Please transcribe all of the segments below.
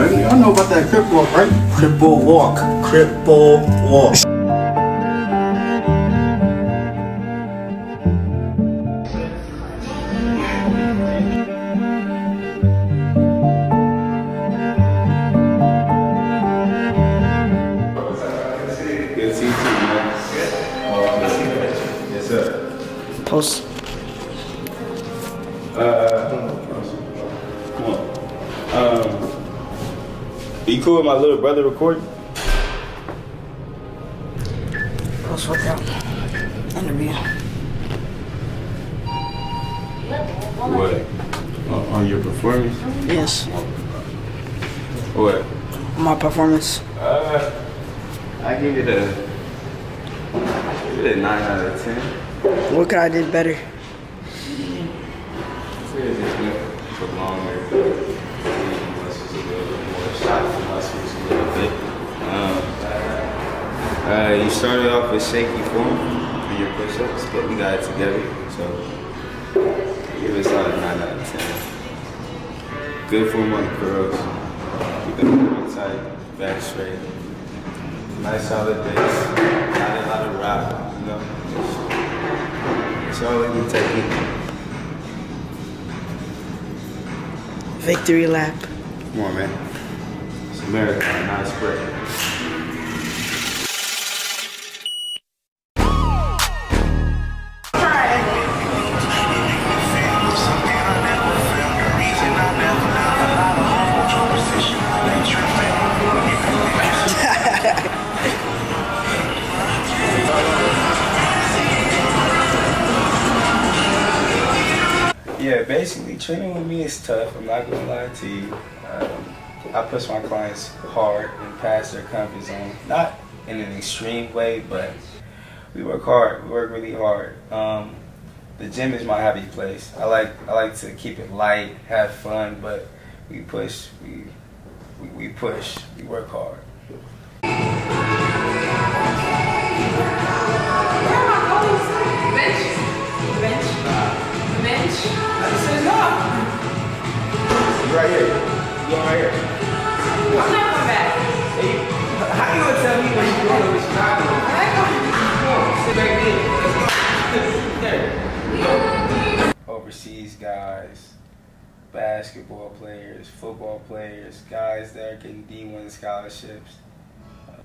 Y'all know about that crip walk, right? Cripple walk. Cripple walk. Post. Uh, come on. Um, are you cool with my little brother recording? Post workout. Interview. What? On, on your performance? Yes. What? My performance. Uh, I give it a, I give it a nine out of ten. What could I did better? It uh, you started off with shaky form in your push-ups, but we got it together. So give us a nine out of ten. Good form on the curls. Keep movement tight, back straight. Nice solid base. Not a lot of in the technique. Victory lap. Come on, man. It's a marathon, not a sprint. Yeah, basically, training with me is tough. I'm not gonna lie to you. Um, I push my clients hard and past their comfort zone. Not in an extreme way, but we work hard. We work really hard. Um, the gym is my happy place. I like I like to keep it light, have fun, but we push. We we, we push. We work hard. You right here. Not going back. Hey, how you gonna tell me you're going. There. Overseas guys, basketball players, football players, guys that are getting D1 scholarships.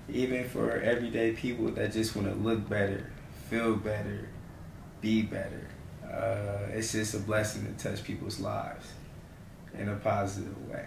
Even for everyday people that just want to look better, feel better, be better. Uh, it's just a blessing to touch people's lives in a positive way.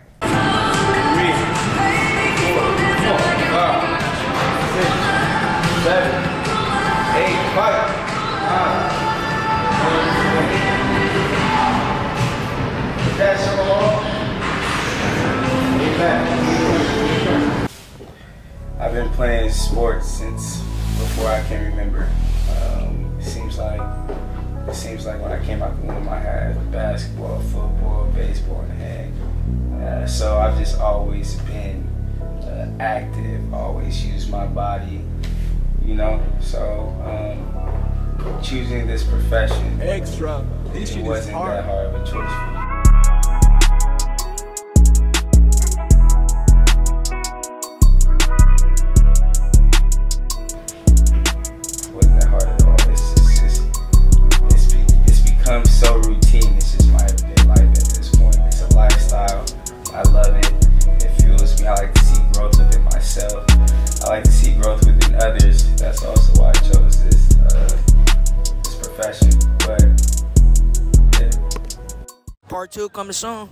I've been playing sports since before I can remember. Um, it seems like it seems like when I came out the womb, I had basketball, football, baseball in hand. Uh, so I've just always been uh, active, always used my body, you know. So um, choosing this profession, Extra. This it shit is wasn't hard. that hard of a choice for me. Part two coming soon.